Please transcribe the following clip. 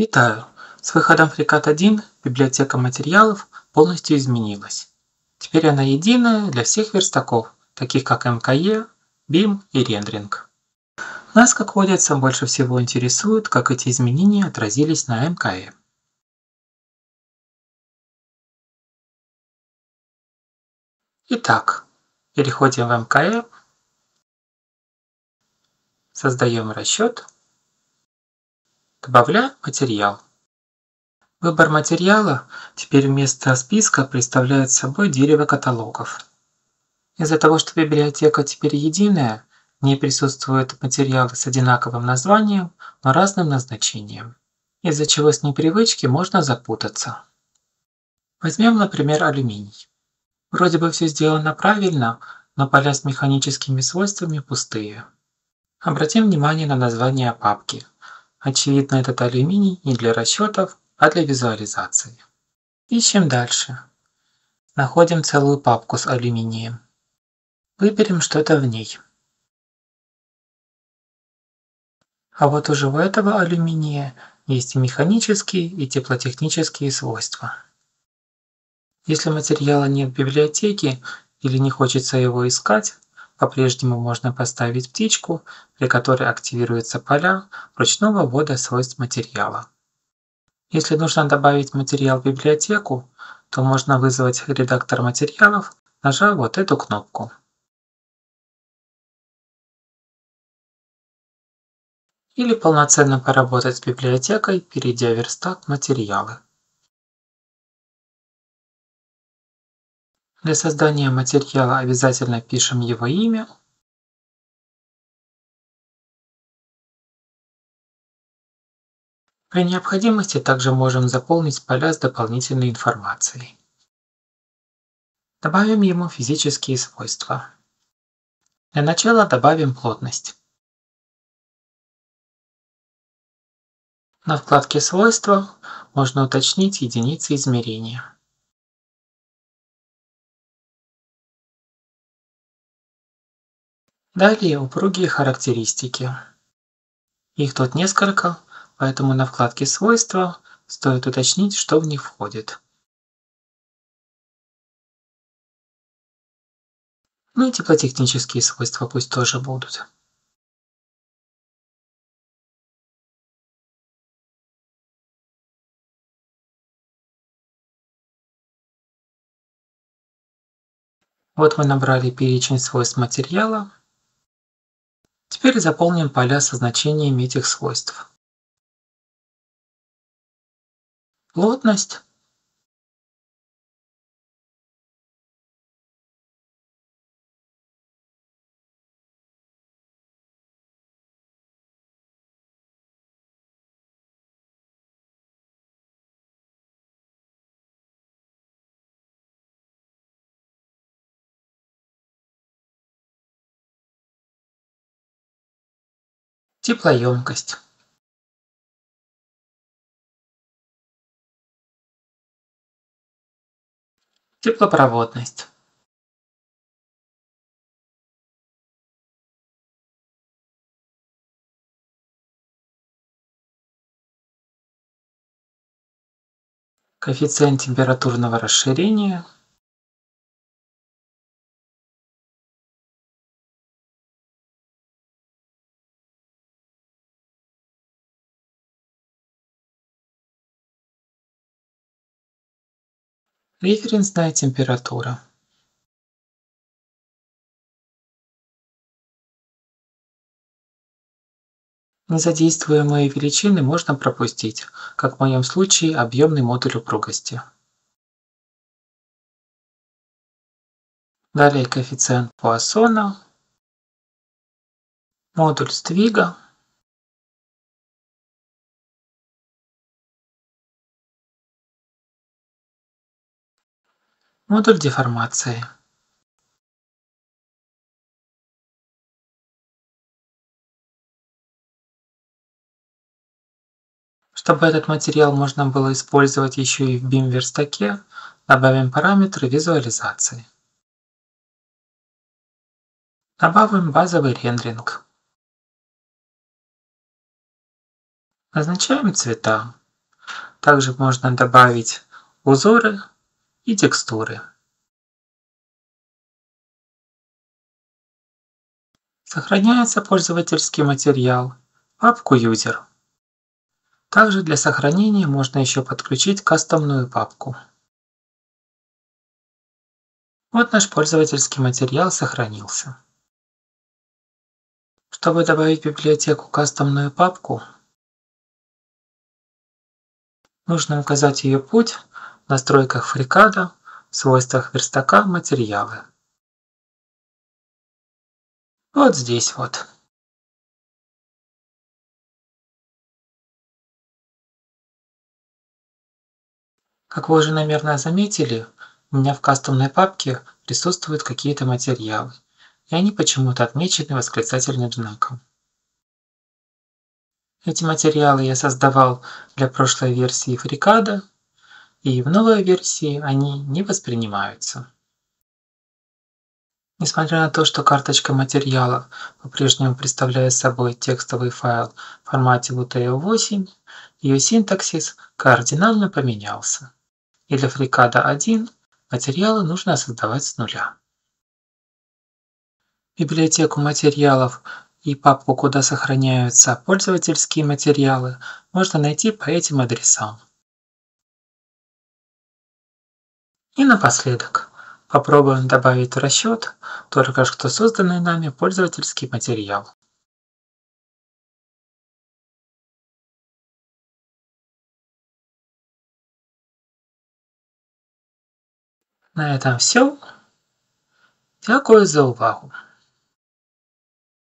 Витаю! С выходом FreeCAD 1 библиотека материалов полностью изменилась. Теперь она единая для всех верстаков, таких как МКЕ, BIM и рендеринг. Нас, как водится, больше всего интересует, как эти изменения отразились на МКЕ. Итак, переходим в МКЕ, создаем расчет, добавляем материал. Выбор материала теперь вместо списка представляет собой дерево каталогов. Из-за того, что библиотека теперь единая, в ней присутствуют материалы с одинаковым названием, но разным назначением, из-за чего с непривычки можно запутаться. Возьмем, например, алюминий. Вроде бы все сделано правильно, но поля с механическими свойствами пустые. Обратим внимание на название папки. Очевидно, этот алюминий не для расчетов, а для визуализации. Ищем дальше. Находим целую папку с алюминием. Выберем что-то в ней. А вот уже у этого алюминия есть и механические, и теплотехнические свойства. Если материала нет в библиотеке или не хочется его искать, по-прежнему можно поставить птичку, при которой активируются поля ручного ввода свойств материала. Если нужно добавить материал в библиотеку, то можно вызвать редактор материалов, нажав вот эту кнопку. Или полноценно поработать с библиотекой, перейдя в верстак «Материалы». Для создания материала обязательно пишем его имя. При необходимости также можем заполнить поля с дополнительной информацией. Добавим ему физические свойства. Для начала добавим плотность. На вкладке «Свойства» можно уточнить единицы измерения. Далее упругие характеристики. Их тут несколько, поэтому на вкладке «Свойства» стоит уточнить, что в них входит. Ну и теплотехнические свойства пусть тоже будут. Вот мы набрали перечень свойств материала. Теперь заполним поля со значениями этих свойств. Плотность. Теплоемкость. Теплопроводность. Коэффициент температурного расширения – Референсная температура Незадействуемые величины можно пропустить, как в моем случае объемный модуль упругости. Далее коэффициент Пуассона, модуль сдвига, Модуль деформации Чтобы этот материал можно было использовать еще и в BIM-верстаке, добавим параметры визуализации. Добавим базовый рендеринг. Назначаем цвета Также можно добавить узоры и текстуры. Сохраняется пользовательский материал папку User. Также для сохранения можно еще подключить кастомную папку. Вот наш пользовательский материал сохранился. Чтобы добавить в библиотеку кастомную папку, нужно указать ее путь настройках в свойствах верстака «Материалы». Вот здесь вот. Как вы уже, наверное, заметили, у меня в кастомной папке присутствуют какие-то материалы, и они почему-то отмечены восклицательным знаком. Эти материалы я создавал для прошлой версии FreeCAD, и в новой версии они не воспринимаются. Несмотря на то, что карточка материала по-прежнему представляет собой текстовый файл в формате WTO8, ее синтаксис кардинально поменялся. И для FreeCAD 1 Материалы нужно создавать с нуля. Библиотеку материалов и папку, куда сохраняются пользовательские материалы, можно найти по этим адресам. И напоследок попробуем добавить в расчет только что созданный нами пользовательский материал. На этом все. Дякую за увагу!